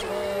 Georgia.